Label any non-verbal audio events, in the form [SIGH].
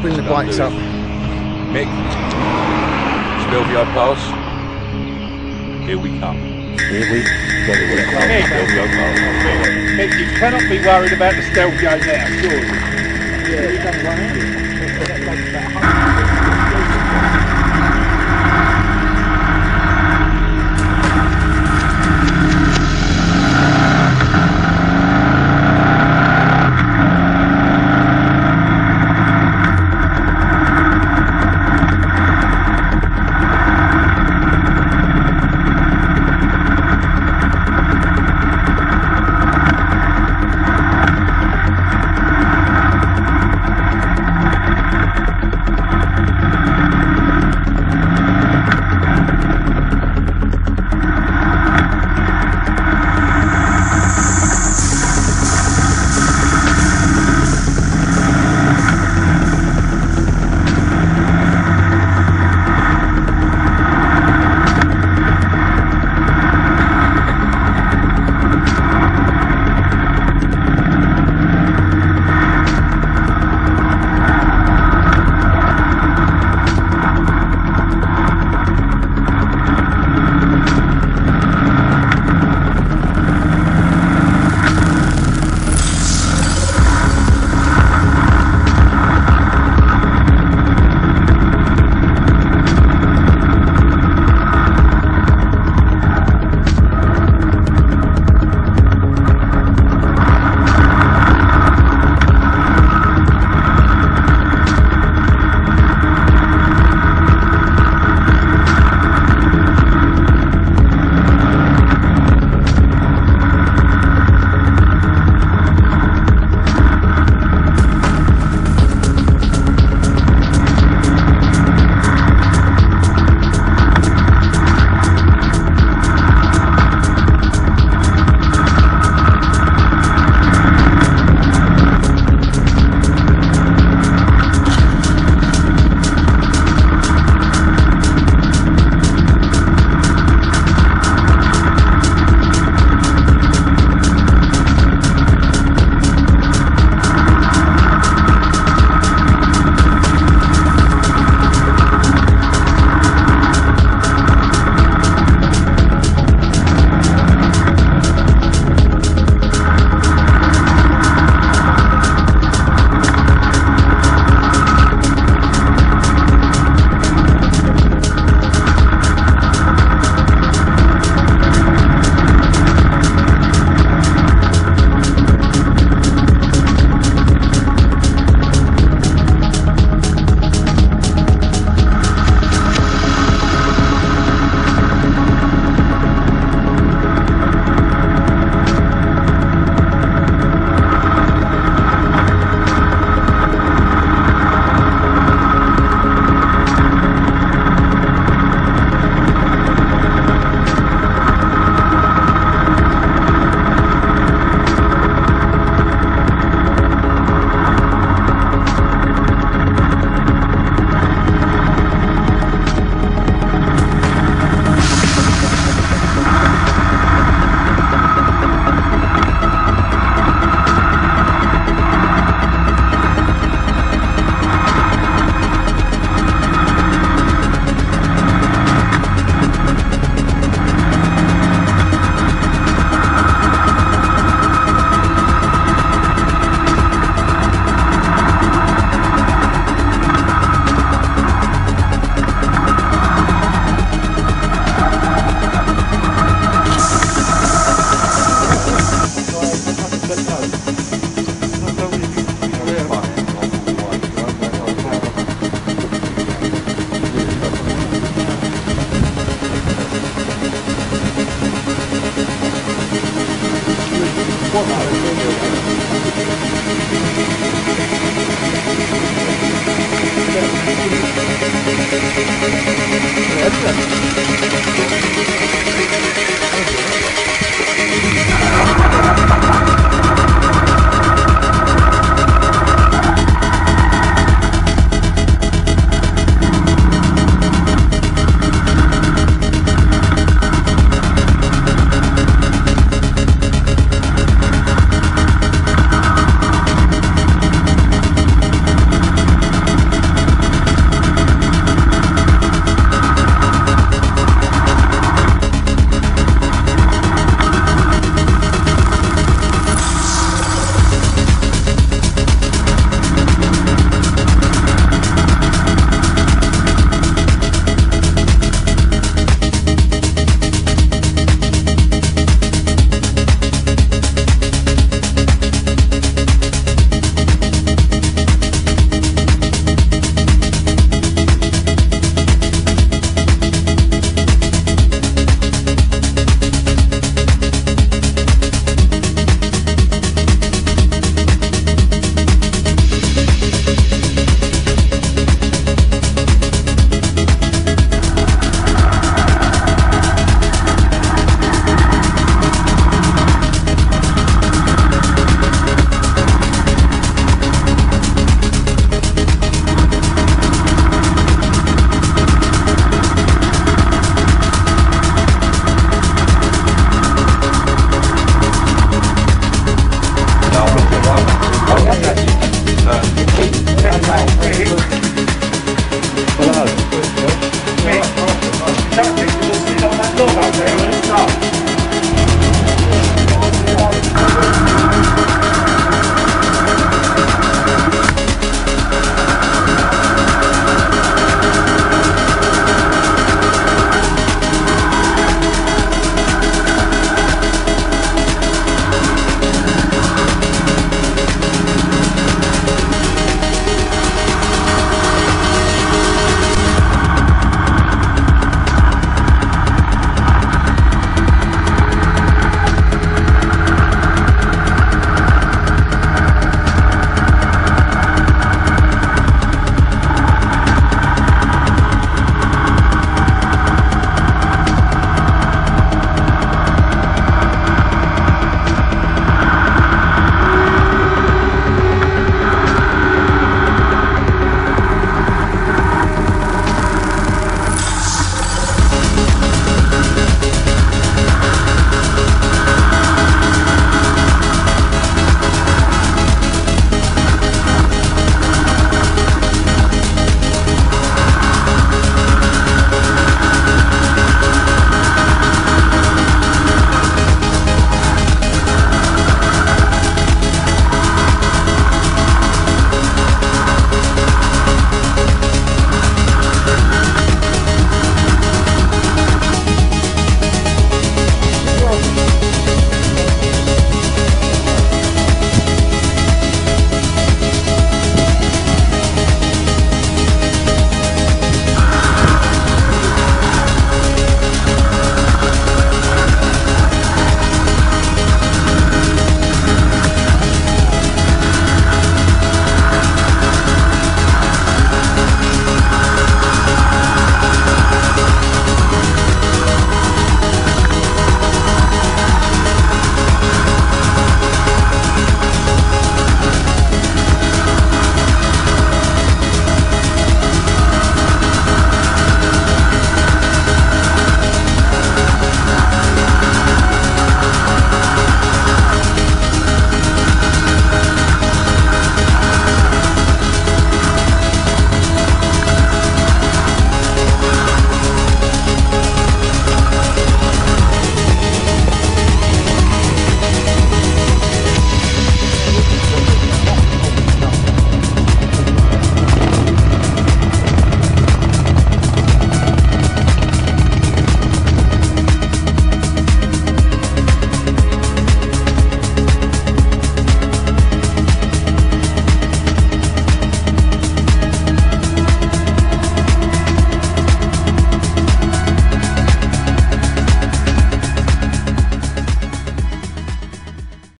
bring the bikes up. Mick, Stelvio Pass. Here we come. Here we Here we. Mick. Mick, you cannot be worried about the Stelvio now, surely. think [LAUGHS] there it's dark.